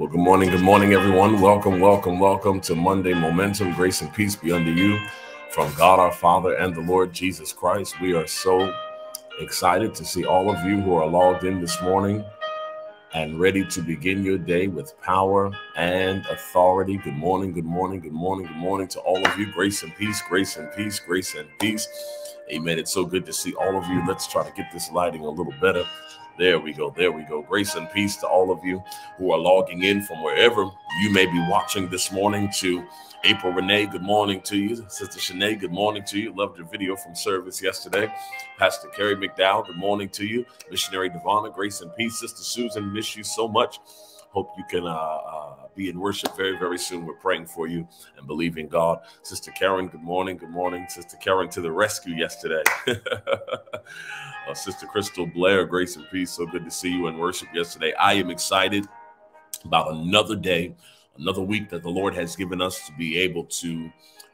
Well, good morning. Good morning, everyone. Welcome, welcome, welcome to Monday Momentum. Grace and peace be unto you from God our Father and the Lord Jesus Christ. We are so excited to see all of you who are logged in this morning and ready to begin your day with power and authority. Good morning, good morning, good morning, good morning to all of you. Grace and peace, grace and peace, grace and peace. Amen. It's so good to see all of you. Let's try to get this lighting a little better. There we go. There we go. Grace and peace to all of you who are logging in from wherever you may be watching this morning to April Renee, good morning to you. Sister Shanae, good morning to you. Loved your video from service yesterday. Pastor Kerry McDowell, good morning to you. Missionary Devonna, grace and peace. Sister Susan, miss you so much. Hope you can uh, uh, be in worship very, very soon. We're praying for you and believing God. Sister Karen, good morning. Good morning. Sister Karen to the rescue yesterday. uh, Sister Crystal Blair, grace and peace. So good to see you in worship yesterday. I am excited about another day, another week that the Lord has given us to be able to,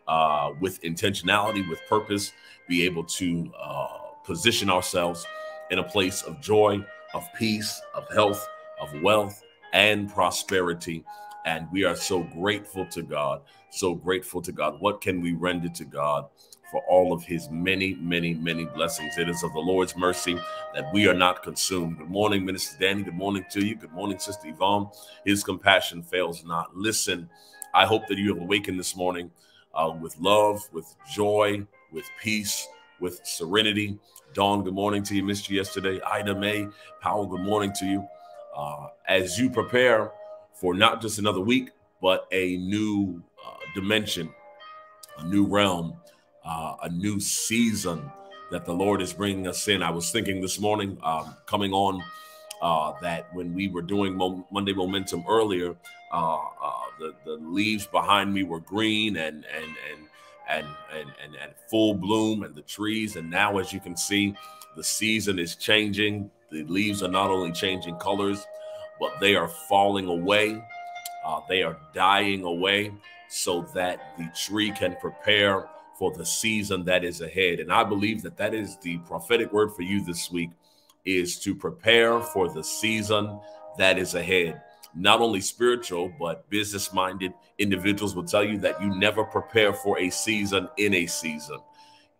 uh, with intentionality, with purpose, be able to uh, position ourselves in a place of joy, of peace, of health, of wealth, and prosperity. And we are so grateful to God, so grateful to God. What can we render to God for all of his many, many, many blessings? It is of the Lord's mercy that we are not consumed. Good morning, Minister Danny. Good morning to you. Good morning, Sister Yvonne. His compassion fails not. Listen, I hope that you have awakened this morning uh, with love, with joy, with peace, with serenity. Dawn, good morning to you. Missed you yesterday. Ida May, Powell, good morning to you. Uh, as you prepare for not just another week, but a new uh, dimension, a new realm, uh, a new season that the Lord is bringing us in. I was thinking this morning, um, coming on, uh, that when we were doing Mo- Monday Momentum earlier, uh, uh, the the leaves behind me were green and and and and and and, and full bloom, and the trees. And now, as you can see, the season is changing. The leaves are not only changing colors, but they are falling away. Uh, they are dying away so that the tree can prepare for the season that is ahead. And I believe that that is the prophetic word for you this week is to prepare for the season that is ahead. Not only spiritual, but business minded individuals will tell you that you never prepare for a season in a season.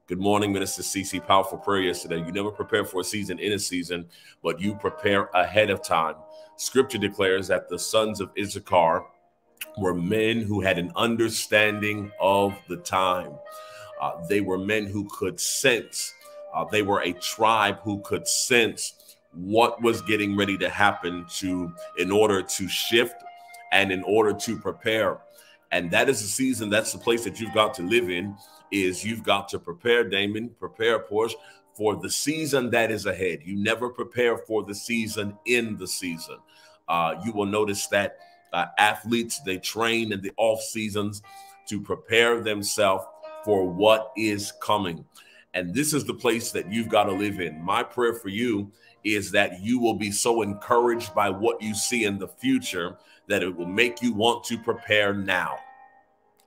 Good morning, Minister CC. Powerful prayer yesterday. You never prepare for a season in a season, but you prepare ahead of time. Scripture declares that the sons of Issachar were men who had an understanding of the time. Uh, they were men who could sense. Uh, they were a tribe who could sense what was getting ready to happen to in order to shift and in order to prepare. And that is the season. That's the place that you've got to live in. Is you've got to prepare, Damon, prepare, Porsche, for the season that is ahead. You never prepare for the season in the season. Uh, you will notice that uh, athletes they train in the off seasons to prepare themselves for what is coming. And this is the place that you've got to live in. My prayer for you is that you will be so encouraged by what you see in the future that it will make you want to prepare now.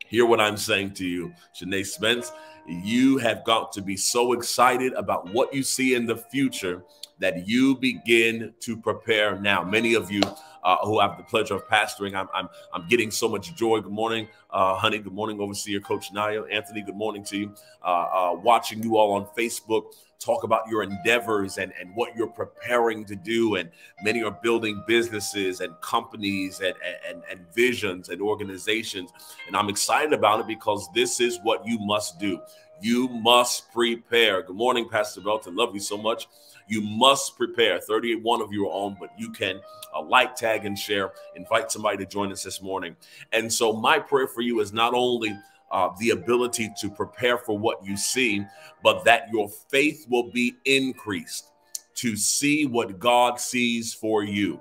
Hear what I'm saying to you, Shanae Spence. You have got to be so excited about what you see in the future that you begin to prepare now. Many of you uh, who have the pleasure of pastoring. I'm, I'm, I'm getting so much joy. Good morning, uh, honey. Good morning, overseer Coach Naya. Anthony, good morning to you. Uh, uh, watching you all on Facebook talk about your endeavors and, and what you're preparing to do. And many are building businesses and companies and, and, and visions and organizations. And I'm excited about it because this is what you must do. You must prepare. Good morning, Pastor Belton. Love you so much. You must prepare. 31 of you are on, but you can uh, like, tag, and share. Invite somebody to join us this morning. And so, my prayer for you is not only uh, the ability to prepare for what you see, but that your faith will be increased to see what God sees for you.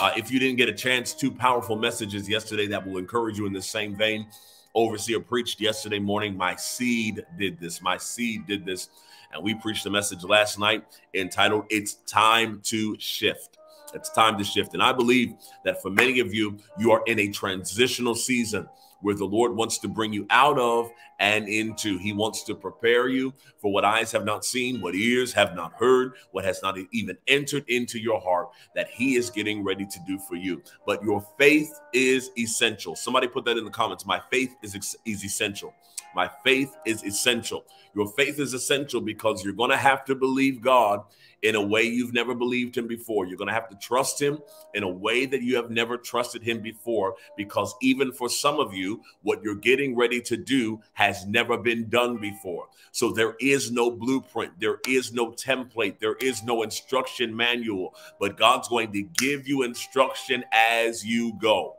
Uh, if you didn't get a chance, two powerful messages yesterday that will encourage you in the same vein. Overseer preached yesterday morning. My seed did this. My seed did this. And we preached a message last night entitled, It's Time to Shift. It's time to shift. And I believe that for many of you, you are in a transitional season where the Lord wants to bring you out of and into. He wants to prepare you for what eyes have not seen, what ears have not heard, what has not even entered into your heart that He is getting ready to do for you. But your faith is essential. Somebody put that in the comments. My faith is, is essential. My faith is essential. Your faith is essential because you're going to have to believe God in a way you've never believed him before. You're going to have to trust him in a way that you have never trusted him before because even for some of you, what you're getting ready to do has never been done before. So there is no blueprint, there is no template, there is no instruction manual, but God's going to give you instruction as you go.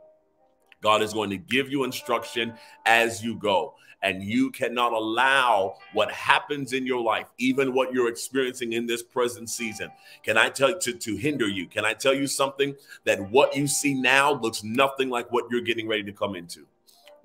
God is going to give you instruction as you go and you cannot allow what happens in your life, even what you're experiencing in this present season. Can I tell you to, to hinder you? Can I tell you something that what you see now looks nothing like what you're getting ready to come into?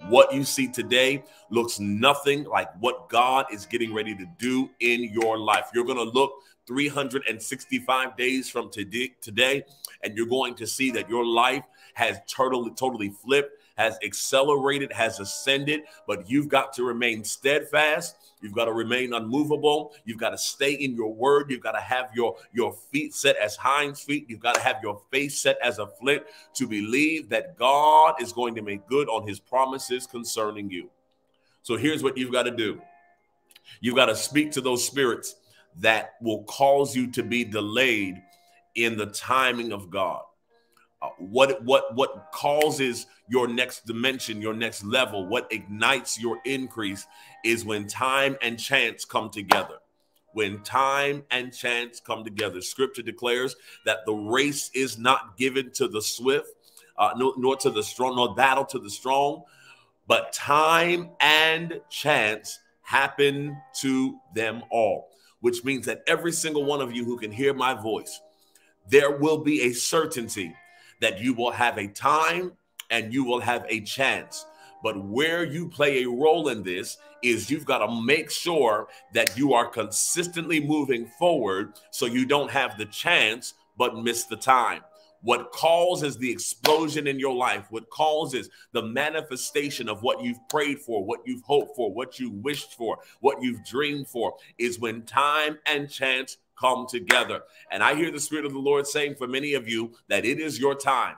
What you see today looks nothing like what God is getting ready to do in your life. You're going to look 365 days from today, today and you're going to see that your life has totally, totally flipped has accelerated, has ascended, but you've got to remain steadfast. You've got to remain unmovable. You've got to stay in your word. You've got to have your, your feet set as hinds feet. You've got to have your face set as a flint to believe that God is going to make good on his promises concerning you. So here's what you've got to do. You've got to speak to those spirits that will cause you to be delayed in the timing of God. Uh, what what what causes your next dimension, your next level, what ignites your increase is when time and chance come together. When time and chance come together, Scripture declares that the race is not given to the swift, uh, nor, nor to the strong, nor battle to the strong, but time and chance happen to them all. Which means that every single one of you who can hear my voice, there will be a certainty that you will have a time and you will have a chance. But where you play a role in this is you've got to make sure that you are consistently moving forward so you don't have the chance but miss the time. What causes the explosion in your life, what causes the manifestation of what you've prayed for, what you've hoped for, what you wished for, what you've dreamed for, is when time and chance come together. And I hear the Spirit of the Lord saying for many of you that it is your time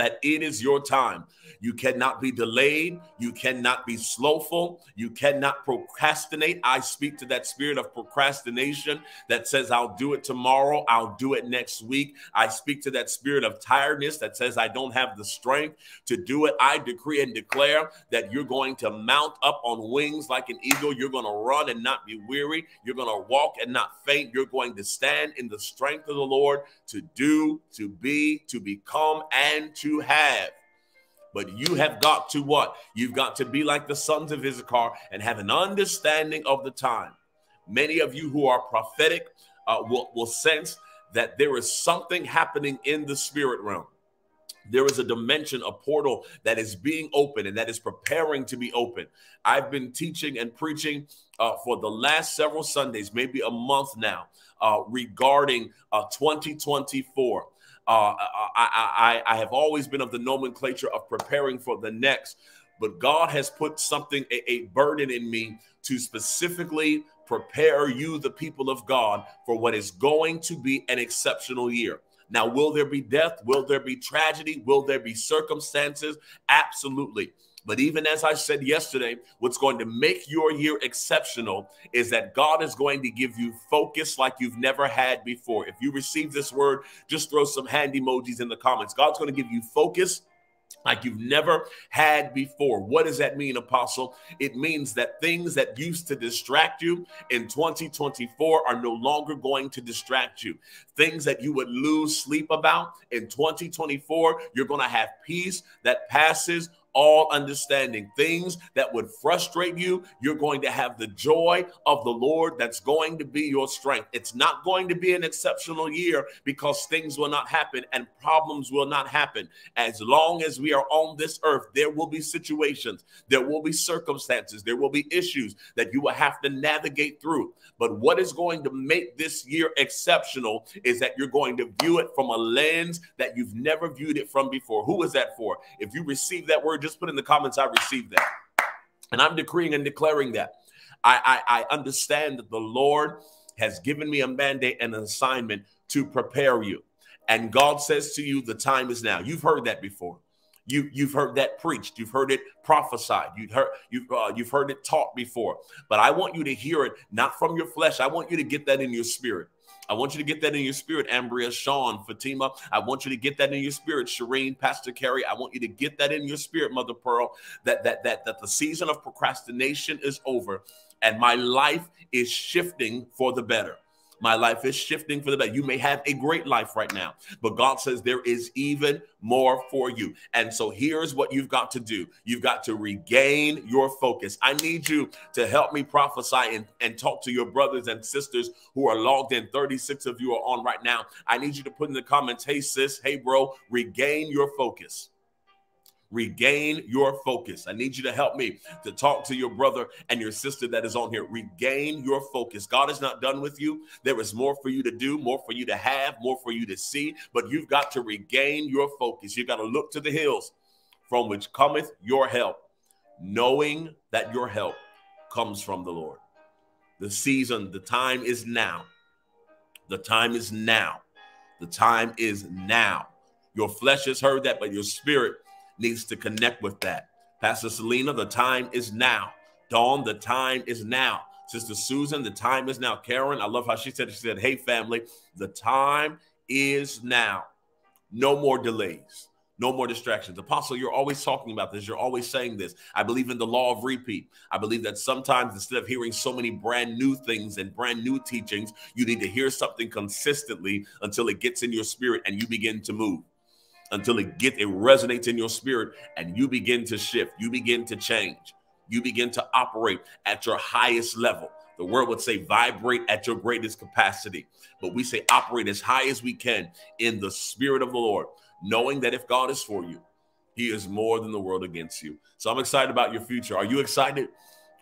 that it is your time. You cannot be delayed. You cannot be slowful. You cannot procrastinate. I speak to that spirit of procrastination that says, I'll do it tomorrow. I'll do it next week. I speak to that spirit of tiredness that says, I don't have the strength to do it. I decree and declare that you're going to mount up on wings like an eagle. You're going to run and not be weary. You're going to walk and not faint. You're going to stand in the strength of the Lord to do, to be, to become, and to have. But you have got to what? You've got to be like the sons of Issachar and have an understanding of the time. Many of you who are prophetic uh, will, will sense that there is something happening in the spirit realm. There is a dimension, a portal that is being open and that is preparing to be open. I've been teaching and preaching uh, for the last several Sundays, maybe a month now, uh, regarding uh, 2024. Uh, I, I, I have always been of the nomenclature of preparing for the next, but God has put something, a, a burden in me to specifically prepare you, the people of God, for what is going to be an exceptional year. Now, will there be death? Will there be tragedy? Will there be circumstances? Absolutely. But even as I said yesterday, what's going to make your year exceptional is that God is going to give you focus like you've never had before. If you receive this word, just throw some hand emojis in the comments. God's going to give you focus like you've never had before. What does that mean, Apostle? It means that things that used to distract you in 2024 are no longer going to distract you. Things that you would lose sleep about in 2024, you're going to have peace that passes all understanding. Things that would frustrate you, you're going to have the joy of the Lord that's going to be your strength. It's not going to be an exceptional year because things will not happen and problems will not happen. As long as we are on this earth, there will be situations, there will be circumstances, there will be issues that you will have to navigate through. But what is going to make this year exceptional is that you're going to view it from a lens that you've never viewed it from before. Who is that for? If you receive that word, just put in the comments, I received that. And I'm decreeing and declaring that. I, I, I understand that the Lord has given me a mandate and an assignment to prepare you. And God says to you, the time is now. You've heard that before. You, you've heard that preached. You've heard it prophesied. You've heard you've uh, you've heard it taught before. But I want you to hear it not from your flesh. I want you to get that in your spirit. I want you to get that in your spirit, Ambria, Sean, Fatima. I want you to get that in your spirit, Shireen, Pastor Carrie. I want you to get that in your spirit, Mother Pearl, that that that that the season of procrastination is over and my life is shifting for the better. My life is shifting for the better. You may have a great life right now, but God says there is even more for you. And so here's what you've got to do you've got to regain your focus. I need you to help me prophesy and, and talk to your brothers and sisters who are logged in. 36 of you are on right now. I need you to put in the comments, hey, sis, hey, bro, regain your focus regain your focus. I need you to help me to talk to your brother and your sister that is on here. Regain your focus. God is not done with you. There is more for you to do, more for you to have, more for you to see, but you've got to regain your focus. You've got to look to the hills from which cometh your help, knowing that your help comes from the Lord. The season, the time is now. The time is now. The time is now. Your flesh has heard that, but your spirit needs to connect with that. Pastor Selena, the time is now. Dawn, the time is now. Sister Susan, the time is now. Karen, I love how she said. She said, Hey, family, the time is now. No more delays. No more distractions. Apostle, you're always talking about this. You're always saying this. I believe in the law of repeat. I believe that sometimes instead of hearing so many brand new things and brand new teachings, you need to hear something consistently until it gets in your spirit and you begin to move. Until it gets it resonates in your spirit and you begin to shift. You begin to change. You begin to operate at your highest level. The word would say vibrate at your greatest capacity, but we say operate as high as we can in the spirit of the Lord knowing that if God is for you, he is more than the world against you. So I'm excited about your future. Are you excited?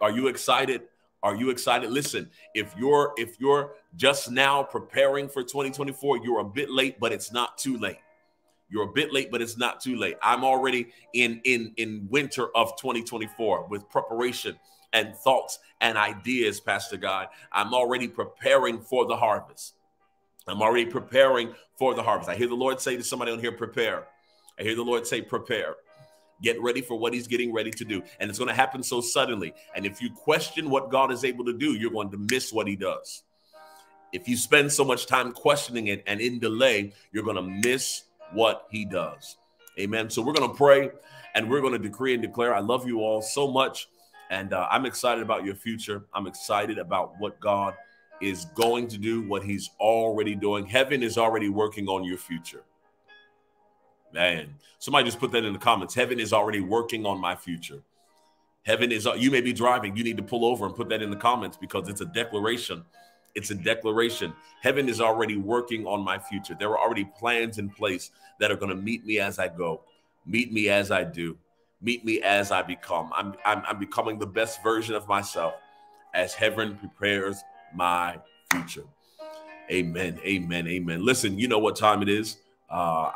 Are you excited? Are you excited? Listen, if you're if you're just now preparing for 2024, you're a bit late, but it's not too late. You're a bit late, but it's not too late. I'm already in in in winter of 2024 with preparation and thoughts and ideas, Pastor God. I'm already preparing for the harvest. I'm already preparing for the harvest. I hear the Lord say to somebody on here, prepare. I hear the Lord say, prepare. Get ready for what he's getting ready to do. And it's going to happen so suddenly. And if you question what God is able to do, you're going to miss what he does. If you spend so much time questioning it and in delay, you're going to miss what he does. Amen. So we're going to pray and we're going to decree and declare. I love you all so much. And uh, I'm excited about your future. I'm excited about what God is going to do what he's already doing. Heaven is already working on your future. Man, somebody just put that in the comments. Heaven is already working on my future. Heaven is, you may be driving. You need to pull over and put that in the comments because it's a declaration. It's a declaration. Heaven is already working on my future. There are already plans in place that are going to meet me as I go, meet me as I do, meet me as I become. I'm, I'm, I'm becoming the best version of myself as heaven prepares my future. Amen. Amen. Amen. Listen, you know what time it is. Uh,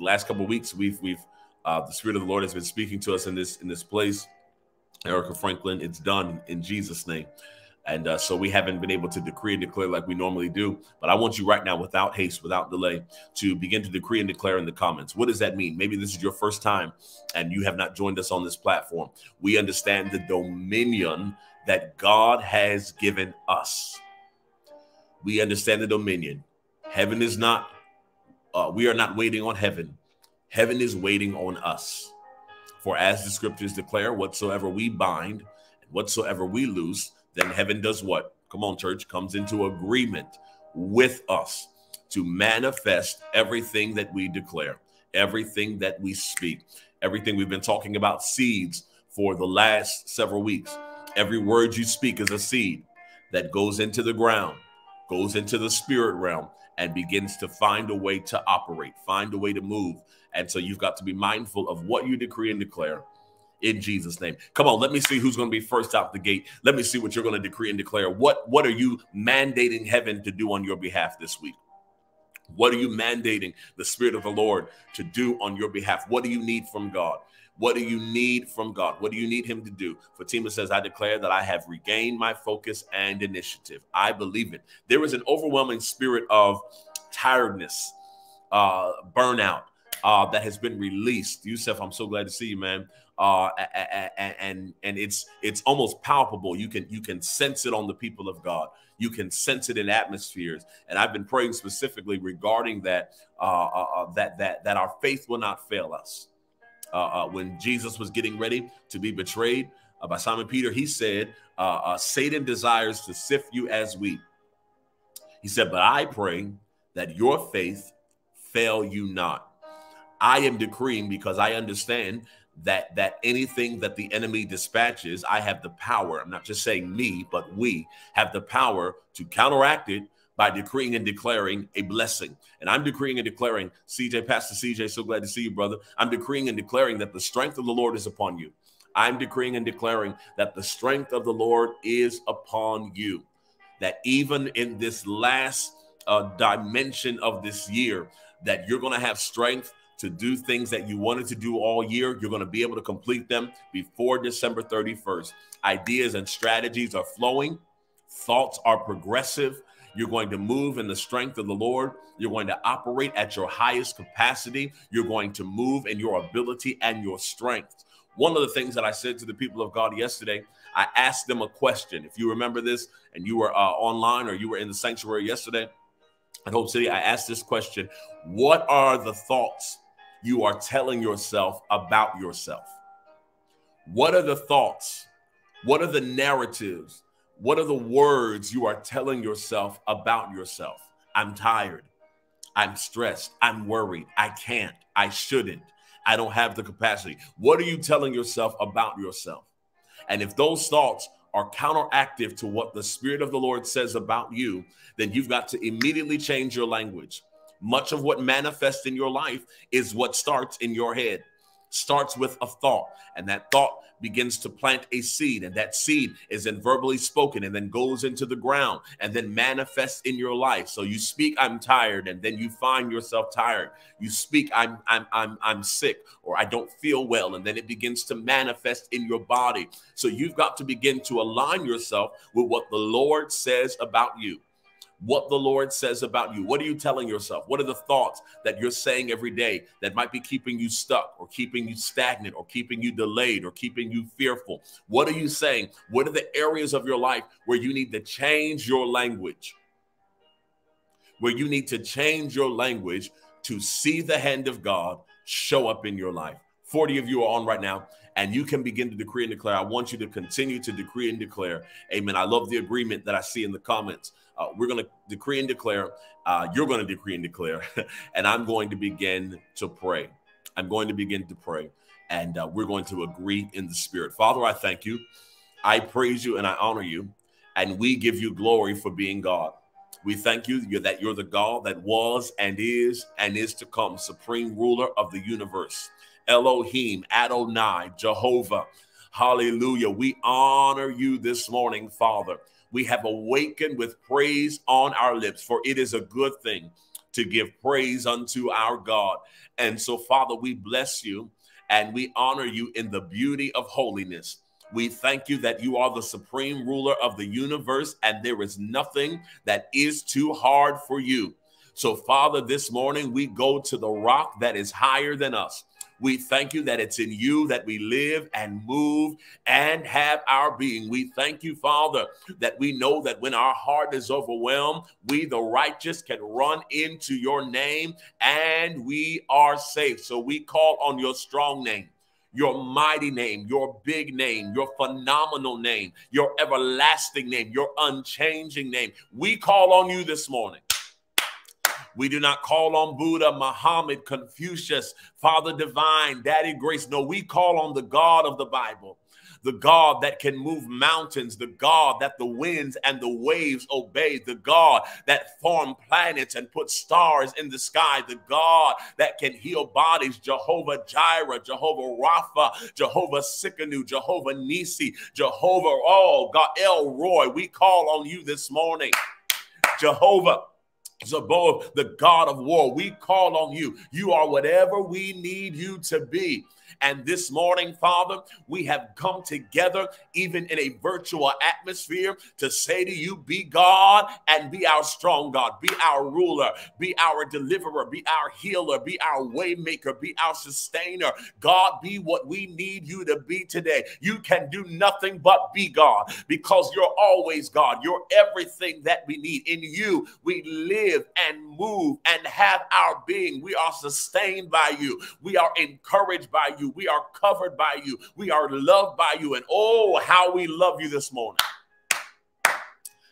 last couple weeks, we've we've uh, the Spirit of the Lord has been speaking to us in this in this place. Erica Franklin, it's done in Jesus' name. And uh, so we haven't been able to decree and declare like we normally do. But I want you right now, without haste, without delay, to begin to decree and declare in the comments. What does that mean? Maybe this is your first time and you have not joined us on this platform. We understand the dominion that God has given us. We understand the dominion. Heaven is not, uh, we are not waiting on heaven. Heaven is waiting on us. For as the scriptures declare, whatsoever we bind and whatsoever we loose, then heaven does what? Come on, church, comes into agreement with us to manifest everything that we declare, everything that we speak, everything we've been talking about seeds for the last several weeks. Every word you speak is a seed that goes into the ground, goes into the spirit realm, and begins to find a way to operate, find a way to move. And so you've got to be mindful of what you decree and declare in Jesus' name. Come on, let me see who's going to be first out the gate. Let me see what you're going to decree and declare. What what are you mandating heaven to do on your behalf this week? What are you mandating the Spirit of the Lord to do on your behalf? What do you need from God? What do you need from God? What do you need Him to do? Fatima says, I declare that I have regained my focus and initiative. I believe it. There is an overwhelming spirit of tiredness, uh, burnout uh, that has been released. Yusuf, I'm so glad to see you, man. Uh, and and it's it's almost palpable. You can you can sense it on the people of God. You can sense it in atmospheres. And I've been praying specifically regarding that uh, uh, uh that that that our faith will not fail us uh, uh, when Jesus was getting ready to be betrayed by Simon Peter, he said, Satan desires to sift you as wheat. He said, But I pray that your faith fail you not. I am decreeing because I understand that that anything that the enemy dispatches, I have the power. I'm not just saying me, but we have the power to counteract it by decreeing and declaring a blessing. And I'm decreeing and declaring, CJ, Pastor CJ, so glad to see you, brother. I'm decreeing and declaring that the strength of the Lord is upon you. I'm decreeing and declaring that the strength of the Lord is upon you. That even in this last uh, dimension of this year, that you're going to have strength to do things that you wanted to do all year. You're going to be able to complete them before December 31st. Ideas and strategies are flowing, thoughts are progressive. You're going to move in the strength of the Lord. You're going to operate at your highest capacity. You're going to move in your ability and your strength. One of the things that I said to the people of God yesterday, I asked them a question. If you remember this and you were uh, online or you were in the sanctuary yesterday at Hope City, I asked this question What are the thoughts you are telling yourself about yourself? What are the thoughts? What are the narratives? What are the words you are telling yourself about yourself? I'm tired. I'm stressed. I'm worried. I can't. I shouldn't. I don't have the capacity. What are you telling yourself about yourself? And if those thoughts are counteractive to what the Spirit of the Lord says about you, then you've got to immediately change your language. Much of what manifests in your life is what starts in your head, starts with a thought. And that thought begins to plant a seed, and that seed is then verbally spoken and then goes into the ground and then manifests in your life. So you speak, I'm tired, and then you find yourself tired. You speak, I'm I'm I'm I'm sick, or I don't feel well, and then it begins to manifest in your body. So you've got to begin to align yourself with what the Lord says about you what the Lord says about you. What are you telling yourself? What are the thoughts that you're saying every day that might be keeping you stuck or keeping you stagnant or keeping you delayed or keeping you fearful? What are you saying? What are the areas of your life where you need to change your language? Where you need to change your language to see the hand of God show up in your life. 40 of you are on right now and you can begin to decree and declare. I want you to continue to decree and declare. Amen. I love the agreement that I see in the comments. Uh, we're going to decree and declare. Uh, you're going to decree and declare, and I'm going to begin to pray. I'm going to begin to pray, and uh, we're going to agree in the spirit. Father, I thank you. I praise you and I honor you, and we give you glory for being God. We thank you that you're the God that was and is and is to come, supreme ruler of the universe. Elohim, Adonai, Jehovah. Hallelujah. We honor you this morning, Father we have awakened with praise on our lips, for it is a good thing to give praise unto our God. And so, Father, we bless you and we honor you in the beauty of holiness. We thank you that you are the supreme ruler of the universe, and there is nothing that is too hard for you. So, Father, this morning we go to the rock that is higher than us. We thank you that it's in you that we live and move and have our being. We thank you, Father, that we know that when our heart is overwhelmed, we, the righteous, can run into your name and we are safe. So we call on your strong name your mighty name, your big name, your phenomenal name, your everlasting name, your unchanging name. We call on you this morning. We do not call on Buddha, Muhammad, Confucius, Father Divine, Daddy Grace. No, we call on the God of the Bible the God that can move mountains, the God that the winds and the waves obey, the God that formed planets and put stars in the sky, the God that can heal bodies, Jehovah Jireh, Jehovah Rapha, Jehovah Tsidkenu, Jehovah Nisi, Jehovah, oh God, El Roi. We call on you this morning, Jehovah. Zeboah, the God of war, we call on you. You are whatever we need you to be. And this morning, Father, we have come together, even in a virtual atmosphere, to say to you, be God and be our strong God, be our ruler, be our deliverer, be our healer, be our waymaker, be our sustainer. God, be what we need you to be today. You can do nothing but be God because you're always God. You're everything that we need. In you, we live and move and have our being. We are sustained by you. We are encouraged by We are covered by you. We are loved by you. And oh, how we love you this morning.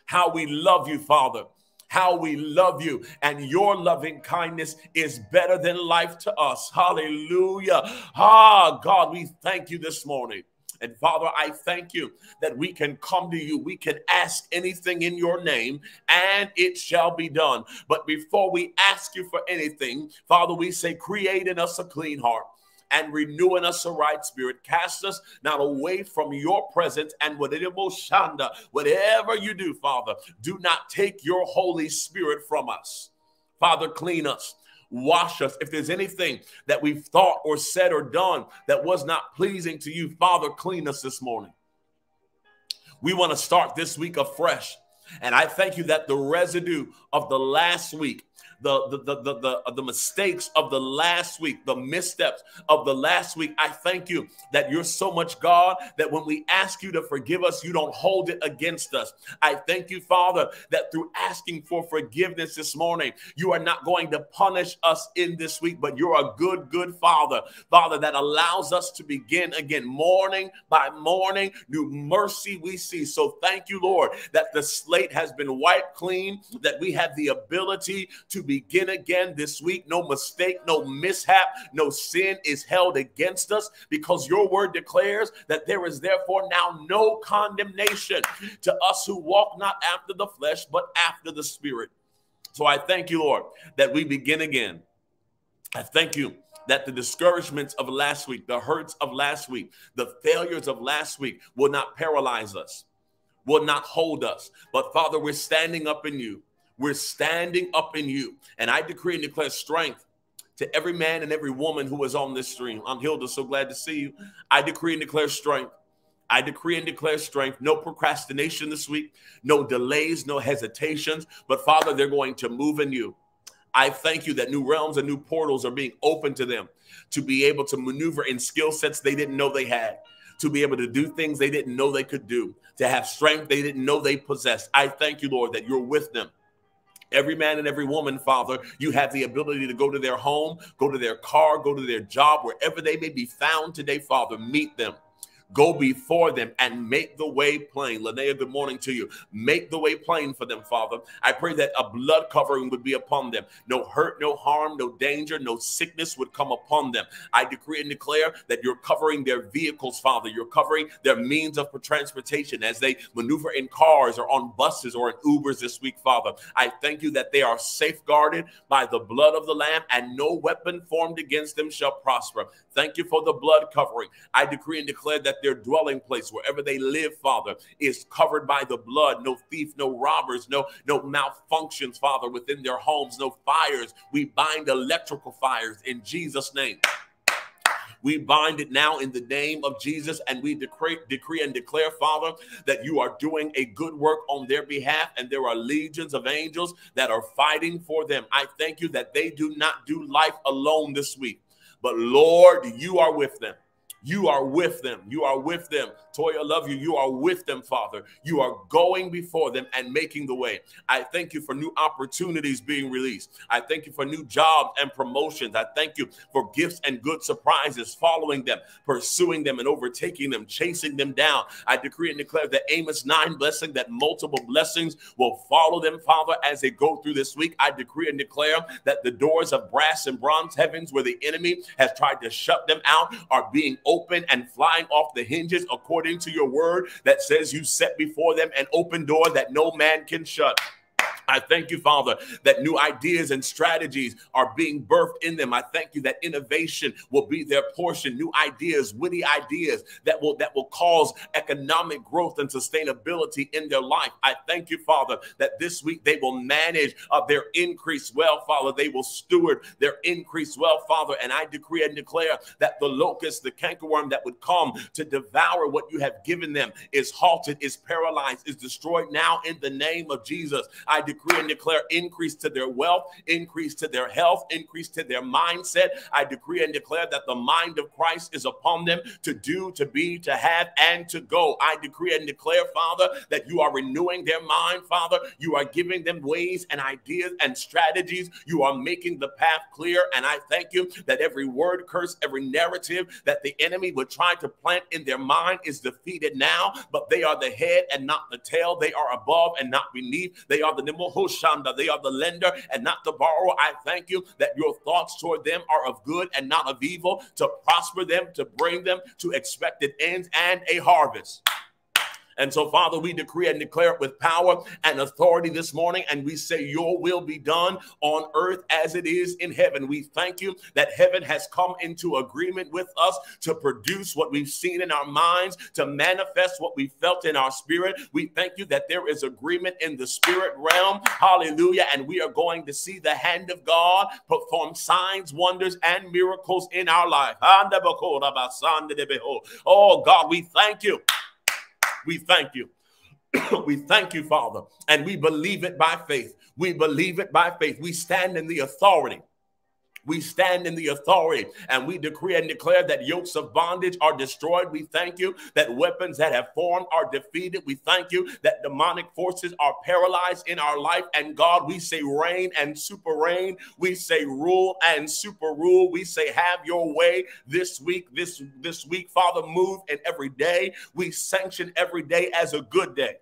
How we love you, Father. How we love you. And your loving kindness is better than life to us. Hallelujah. Ah, God, we thank you this morning. And Father, I thank you that we can come to you. We can ask anything in your name and it shall be done. But before we ask you for anything, Father, we say, create in us a clean heart and renewing us a right spirit. Cast us not away from your presence and whatever you do, Father, do not take your Holy Spirit from us. Father, clean us. wash us. If there's anything that we've thought or said or done that was not pleasing to you, Father, clean us this morning. We want to start this week afresh. And I thank you that the residue of the last week the the the the, the, uh, the mistakes of the last week, the missteps of the last week. I thank you that you're so much God that when we ask you to forgive us, you don't hold it against us. I thank you, Father, that through asking for forgiveness this morning, you are not going to punish us in this week, but you're a good, good Father, Father, that allows us to begin again morning by morning. New mercy we see. So thank you, Lord, that the slate has been wiped clean, that we have the ability to begin again this week. No mistake, no mishap, no sin is held against us because your word declares that there is therefore now no condemnation to us who walk not after the flesh, but after the spirit. So I thank you, Lord, that we begin again. I thank you that the discouragements of last week, the hurts of last week, the failures of last week will not paralyze us, will not hold us. But Father, we're standing up in you. We're standing up in you. And I decree and declare strength to every man and every woman who is on this stream. I'm Hilda, so glad to see you. I decree and declare strength. I decree and declare strength, no procrastination this week, no delays, no hesitations. But Father, they're going to move in you. I thank you that new realms and new portals are being opened to them to be able to maneuver in skill sets they didn't know they had, to be able to do things they didn't know they could do, to have strength they didn't know they possessed. I thank you, Lord, that you're with them Every man and every woman, Father, you have the ability to go to their home, go to their car, go to their job, wherever they may be found today, Father, meet them. Go before them and make the way plain. Linnea, good morning to you. Make the way plain for them, Father. I pray that a blood covering would be upon them. No hurt, no harm, no danger, no sickness would come upon them. I decree and declare that you're covering their vehicles, Father. You're covering their means of transportation as they maneuver in cars or on buses or in Ubers this week, Father. I thank you that they are safeguarded by the blood of the Lamb and no weapon formed against them shall prosper. Thank you for the blood covering. I decree and declare that their dwelling place, wherever they live, Father, is covered by the blood. No thief, no robbers, no, no malfunctions, Father, within their homes, no fires. We bind electrical fires in Jesus' name. We bind it now in the name of Jesus and we decree, decree and declare, Father, that you are doing a good work on their behalf and there are legions of angels that are fighting for them. I thank you that they do not do life alone this week, but Lord, you are with them. You are with them. You are with them. Toya, love you. You are with them, Father. You are going before them and making the way. I thank you for new opportunities being released. I thank you for new jobs and promotions. I thank you for gifts and good surprises following them, pursuing them and overtaking them, chasing them down. I decree and declare that Amos 9 blessing, that multiple blessings will follow them, Father, as they go through this week. I decree and declare that the doors of brass and bronze heavens where the enemy has tried to shut them out are being opened open and flying off the hinges according to your word that says you set before them an open door that no man can shut. I thank you, Father, that new ideas and strategies are being birthed in them. I thank you that innovation will be their portion, new ideas, witty ideas that will that will cause economic growth and sustainability in their life. I thank you, Father, that this week they will manage uh, their increase well, Father. They will steward their increase well, Father. And I decree and declare that the locust, the cankerworm that would come to devour what you have given them is halted, is paralyzed, is destroyed now in the name of Jesus. I decree decree and declare increase to their wealth, increase to their health, increase to their mindset. I decree and declare that the mind of Christ is upon them to do, to be, to have, and to go. I decree and declare, Father, that you are renewing their mind, Father. You are giving them ways and ideas and strategies. You are making the path clear. And I thank you that every word curse, every narrative that the enemy would try to plant in their mind is defeated now, but they are the head and not the tail. They are above and not beneath. They are the Hoshanda. They are the lender and not the borrower. I thank you that your thoughts toward them are of good and not of evil, to prosper them, to bring them to expected ends and a harvest. And so, Father, we decree and declare it with power and authority this morning. And we say, Your will be done on earth as it is in heaven. We thank you that heaven has come into agreement with us to produce what we've seen in our minds, to manifest what we felt in our spirit. We thank you that there is agreement in the spirit realm. Hallelujah. And we are going to see the hand of God perform signs, wonders, and miracles in our life. Oh, God, we thank you. We thank you. we thank you, Father, and we believe it by faith. We believe it by faith. We stand in the authority we stand in the authority and we decree and declare that yokes of bondage are destroyed. We thank you that weapons that have formed are defeated. We thank you that demonic forces are paralyzed in our life. And God, we say reign and super reign. We say rule and super rule. We say have your way this week. This this week, Father, move in every day. We sanction every day as a good day.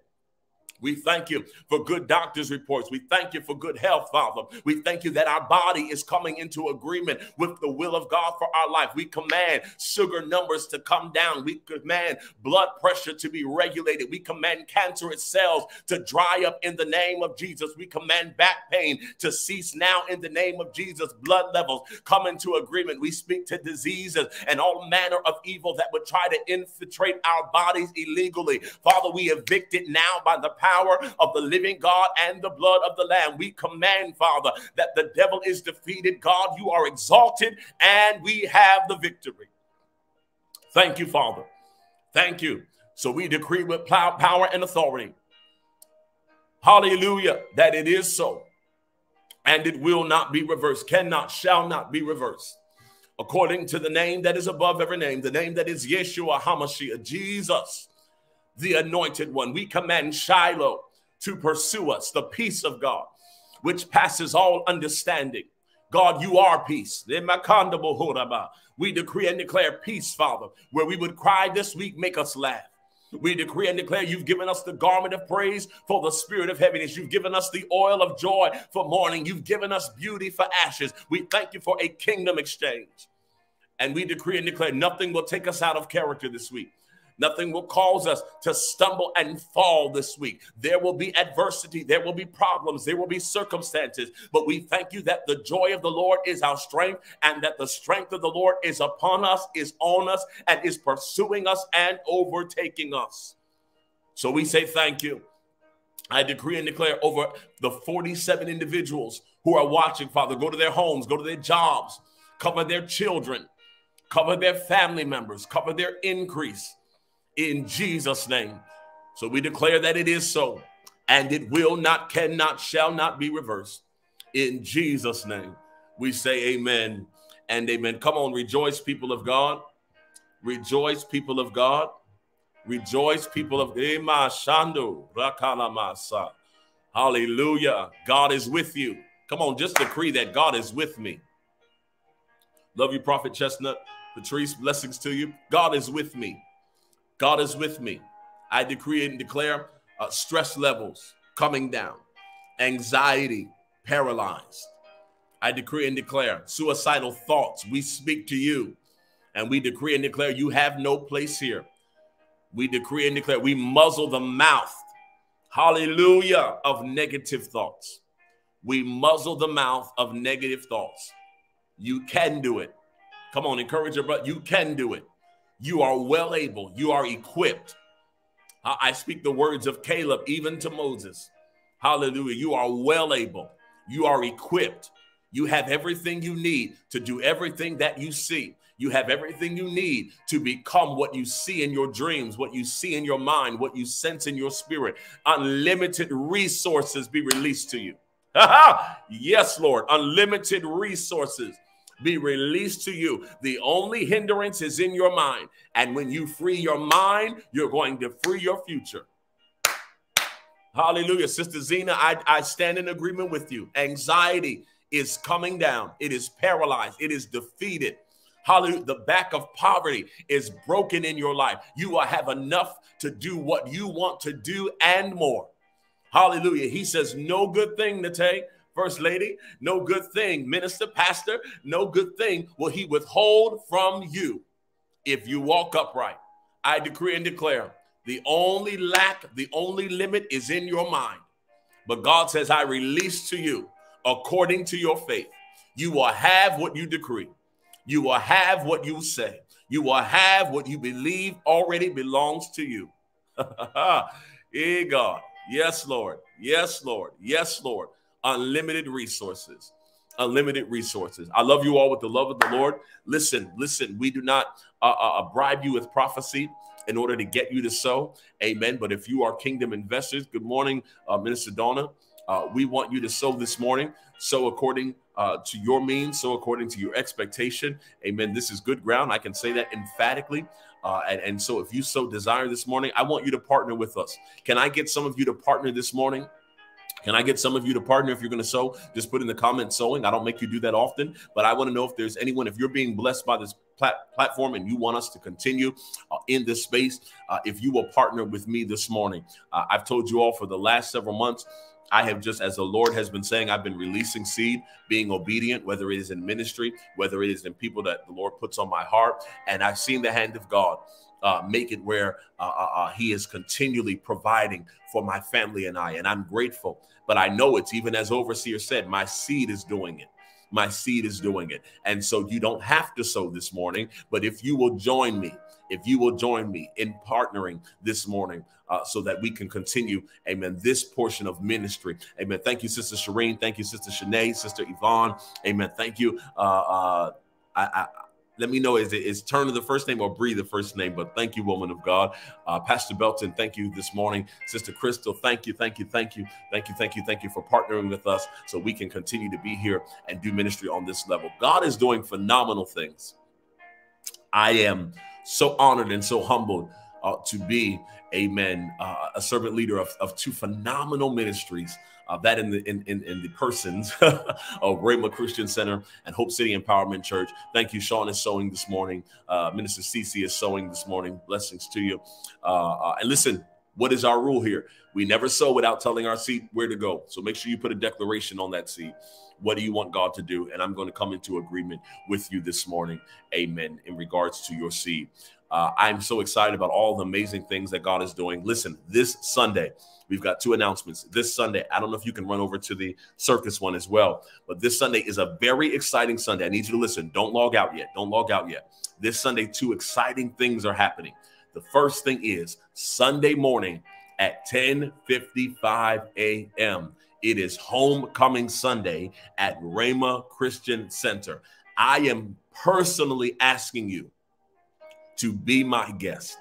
We thank you for good doctor's reports. We thank you for good health, Father. We thank you that our body is coming into agreement with the will of God for our life. We command sugar numbers to come down. We command blood pressure to be regulated. We command cancerous cells to dry up in the name of Jesus. We command back pain to cease now in the name of Jesus. Blood levels come into agreement. We speak to diseases and all manner of evil that would try to infiltrate our bodies illegally. Father, we evict it now by the power power of the living God and the blood of the Lamb. We command, Father, that the devil is defeated. God, you are exalted and we have the victory. Thank you, Father. Thank you. So we decree with power and authority. Hallelujah, that it is so. And it will not be reversed, cannot, shall not be reversed. According to the name that is above every name, the name that is Yeshua HaMashiach, Jesus the anointed one. We command shalom to pursue us, the peace of God, which passes all understanding. God, you are peace. Uh, we decree and declare peace, Father, where we would cry this week, make us laugh. We decree and declare you've given us the garment of praise for the spirit of heaviness. You've given us the oil of joy for mourning. You've given us beauty for ashes. We thank you for a kingdom exchange. And we decree and declare nothing will take us out of character this week. Nothing will cause us to stumble and fall this week. There will be adversity, there will be problems, there will be circumstances, but we thank you that the joy of the Lord is our strength and that the strength of the Lord is upon us, is on us, and is pursuing us and overtaking us. So we say thank you. I decree and declare over the 47 individuals who are watching, Father, go to their homes, go to their jobs, cover their children, cover their family members, cover their increase in Jesus' name. So we declare that it is so, and it will not, cannot, shall not be reversed. In Jesus' name, we say amen and amen. Come on, rejoice, people of God. Rejoice, people of God. Rejoice, people of Rakalamasa. Hallelujah. God is with you. Come on, just decree that God is with me. Love you, Prophet Chestnut. Patrice, blessings to you. God is with me. God is with me. I decree and declare uh, stress levels coming down, anxiety paralyzed. I decree and declare suicidal thoughts. We speak to you and we decree and declare you have no place here. We decree and declare we muzzle the mouth, hallelujah, of negative thoughts. We muzzle the mouth of negative thoughts. You can do it. Come on, encourage your brother. You can do it. You are well able, you are equipped. I speak the words of Caleb even to Moses. Hallelujah. You are well able, you are equipped. You have everything you need to do everything that you see. You have everything you need to become what you see in your dreams, what you see in your mind, what you sense in your spirit. Unlimited resources be released to you. yes, Lord. Unlimited resources be released to you. The only hindrance is in your mind. And when you free your mind, you're going to free your future. Hallelujah. Sister Zena, I, I stand in agreement with you. Anxiety is coming down, it is paralyzed, it is defeated. Hallelujah. The back of poverty is broken in your life. You will have enough to do what you want to do and more. Hallelujah. He says, No good thing to take First Lady, no good thing, Minister, Pastor, no good thing will he withhold from you if you walk upright. I decree and declare The only lack, the only limit is in your mind. But God says, I release to you according to your faith. You will have what you decree. You will have what you say. You will have what you believe already belongs to you. hey, God. Yes, Lord. Yes, Lord. Yes, Lord. Unlimited resources. Unlimited resources. I love you all with the love of the Lord. Listen, listen. We do not uh, uh, uh bribe you with prophecy in order to get you to sow. Amen. But if you are kingdom investors, good morning, uh, Minister Donna. Uh, we want you to sow this morning. Sow according uh, to your means, so according to your expectation. Amen. This is good ground. I can say that emphatically. Uh, and, and so if you so desire this morning, I want you to partner with us. Can I get some of you to partner this morning? Can I get some of you to partner if you're going to sow? Just put in the comment sowing. I don't make you do that often, but I want to know if there's anyone, if you're being blessed by this plat- platform and you want us to continue uh, in this space, uh, if you will partner with me this morning. Uh, I've told you all for the last several months. I have just, as the Lord has been saying, I've been releasing seed, being obedient, whether it is in ministry, whether it is in people that the Lord puts on my heart. And I've seen the hand of God uh, make it where uh, uh, uh, He is continually providing for my family and I. And I'm grateful. But I know it's even as Overseer said, my seed is doing it my seed is doing it. And so you don't have to sow this morning, but if you will join me, if you will join me in partnering this morning uh, so that we can continue, amen, this portion of ministry. Amen. Thank you, Sister Shireen. Thank you, Sister Shanae, Sister Yvonne. Amen. Thank you. Uh, uh, I, I let me know is it is Turner the first name or Bree the first name? But thank you, woman of God. Uh, Pastor Belton, thank you this morning. Sister Crystal, thank you, thank you, thank you, thank you, thank you, thank you for partnering with us so we can continue to be here and do ministry on this level. God is doing phenomenal things. I am so honored and so humbled uh, to be, amen, uh, a servant leader of, of two phenomenal ministries. Uh, that in the in, in, in the persons of Rhema Christian Center and Hope City Empowerment Church. Thank you. Sean is sowing this morning. Uh, Minister Cece is sowing this morning. Blessings to you. Uh, uh, and listen, what is our rule here? We never sow without telling our seed where to go. So make sure you put a declaration on that seed. What do you want God to do? And I'm going to come into agreement with you this morning. Amen. In regards to your seed. Uh, I'm so excited about all the amazing things that God is doing. Listen, this Sunday, we've got two announcements. This Sunday, I don't know if you can run over to the circus one as well, but this Sunday is a very exciting Sunday. I need you to listen. Don't log out yet. Don't log out yet. This Sunday, two exciting things are happening. The first thing is Sunday morning at 10:55 a.m. It is Homecoming Sunday at Rhema Christian Center. I am personally asking you to be my guest.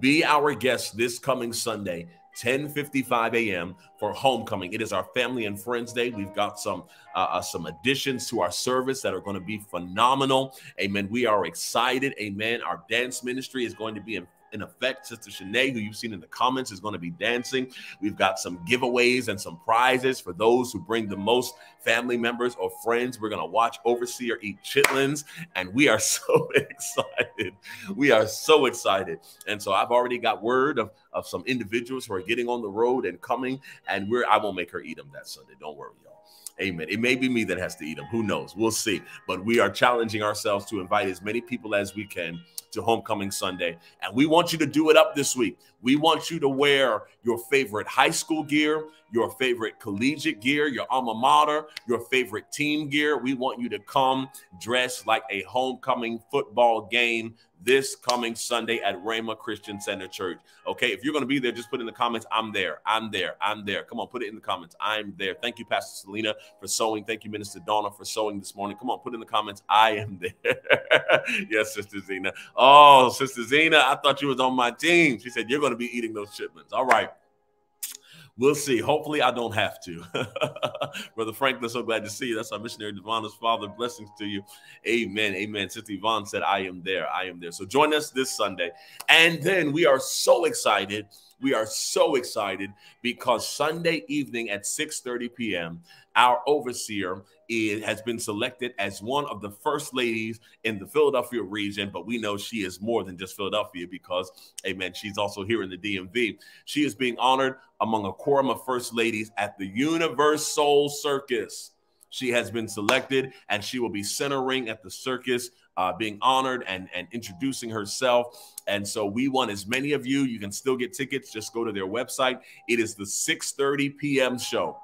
Be our guest this coming Sunday, 10:55 a.m. for homecoming. It is our family and friends day. We've got some uh, uh some additions to our service that are going to be phenomenal. Amen. We are excited. Amen. Our dance ministry is going to be in in effect. Sister Shanae, who you've seen in the comments, is going to be dancing. We've got some giveaways and some prizes for those who bring the most family members or friends. We're going to watch Overseer eat chitlins, and we are so excited. We are so excited. And so I've already got word of, of some individuals who are getting on the road and coming, and we're I won't make her eat them that Sunday. Don't worry, y'all. Amen. It may be me that has to eat them. Who knows? We'll see. But we are challenging ourselves to invite as many people as we can to Homecoming Sunday. And we want you to do it up this week. We want you to wear your favorite high school gear, your favorite collegiate gear, your alma mater, your favorite team gear. We want you to come dressed like a homecoming football game this coming Sunday at Rhema Christian Center Church. Okay, if you're going to be there, just put in the comments, I'm there, I'm there, I'm there. Come on, put it in the comments. I'm there. Thank you, Pastor Selena, for sowing. Thank you, Minister Donna, for sowing this morning. Come on, put in the comments, I am there. yes, Sister Zena. Oh, Sister Zena, I thought you was on my team. She said, You're going to be eating those shipments. All right. We'll see. Hopefully, I don't have to. Brother Franklin, so glad to see you. That's our missionary Devon's father. Blessings to you. Amen. Amen. Sister Yvonne said, I am there. I am there. So join us this Sunday. And then we are so excited. We are so excited because Sunday evening at 6 30 p.m., our overseer is, has been selected as one of the first ladies in the Philadelphia region, but we know she is more than just Philadelphia because, amen, she's also here in the DMV. She is being honored among a quorum of first ladies at the UniverSoul Circus. She has been selected, and she will be centering at the circus, uh, being honored and, and introducing herself. And so we want as many of you. You can still get tickets. Just go to their website. It is the 6:30 p.m. show.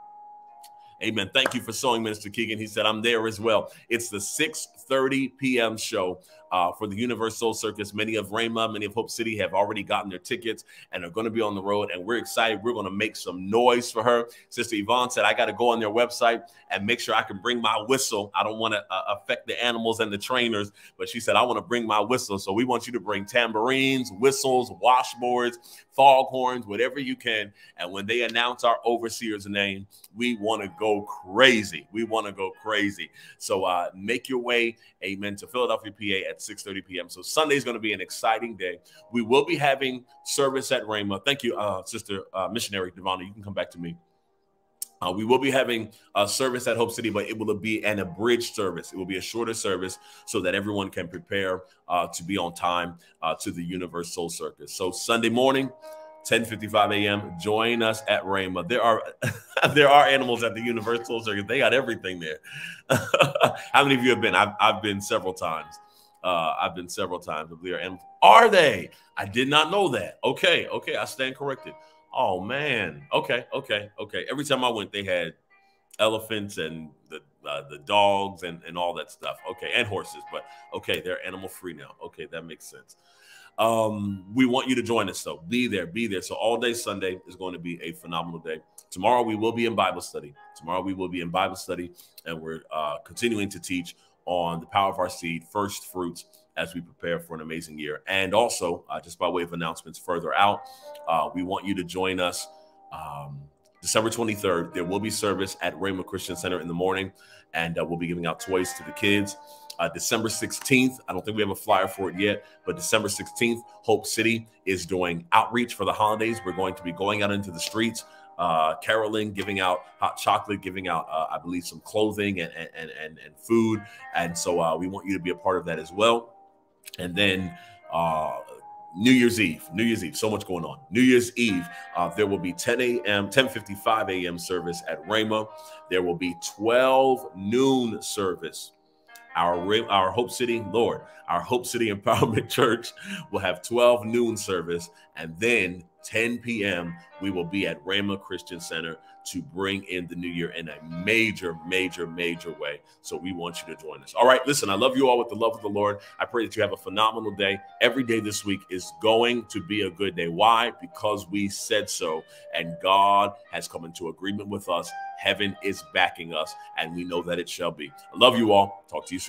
Amen. Thank you for sowing, Minister Keegan. He said, I'm there as well. It's the 6:30 p.m. show uh, for the UniverSoul Circus. Many of Rhema, many of Hope City have already gotten their tickets and are going to be on the road. And we're excited. We're going to make some noise for her. Sister Yvonne said, I got to go on their website and make sure I can bring my whistle. I don't want to uh, affect the animals and the trainers, but she said, I want to bring my whistle. So we want you to bring tambourines, whistles, washboards, foghorns, whatever you can. And when they announce our overseer's name, we want to go crazy. We want to go crazy. So uh, make your way, amen, to Philadelphia, PA at 6:30 p.m. So Sunday is going to be an exciting day. We will be having service at Rhema. Thank you, uh, Sister uh, Missionary Devonna. You can come back to me. Uh, we will be having a service at Hope City, but it will be an abridged service. It will be a shorter service so that everyone can prepare uh, to be on time uh, to the UniverSoul Circus. So Sunday morning, 10:55 a.m. Join us at Rhema. There are there are animals at the UniverSoul Circus. They got everything there. How many of you have been? I've, I've been several times. Uh, I've been several times. They are animals. Are they? I did not know that. Okay, okay, I stand corrected. Oh man. Okay, okay, okay. Every time I went, they had elephants and the uh, the dogs and and all that stuff. Okay, and horses. But okay, they're animal free now. Okay, that makes sense. Um, we want you to join us though. Be there, be there. So all day Sunday is going to be a phenomenal day. Tomorrow we will be in Bible study. Tomorrow we will be in Bible study, and we're uh, continuing to teach on the power of our seed, first fruits, as we prepare for an amazing year. And also, uh, just by way of announcements further out, uh, we want you to join us um, December 23rd. There will be service at Rhema Christian Center in the morning, and uh, we'll be giving out toys to the kids. Uh, December 16th, I don't think we have a flyer for it yet, but December 16th, Hope City is doing outreach for the holidays. We're going to be going out into the streets uh, caroling, giving out hot chocolate, giving out, uh, I believe, some clothing and and and, and food. And so uh, we want you to be a part of that as well. And then uh, New Year's Eve, New Year's Eve, so much going on. New Year's Eve, uh, there will be 10 a.m., 10:55 a.m. service at Rhema. There will be 12 noon service. Our our Hope City Lord, our Hope City Empowerment Church will have 12 noon service, and then 10 p.m., we will be at Rhema Christian Center to bring in the new year in a major, major, major way. So we want you to join us. All right, listen, I love you all with the love of the Lord. I pray that you have a phenomenal day. Every day this week is going to be a good day. Why? Because we said so, and God has come into agreement with us. Heaven is backing us, and we know that it shall be. I love you all. Talk to you soon.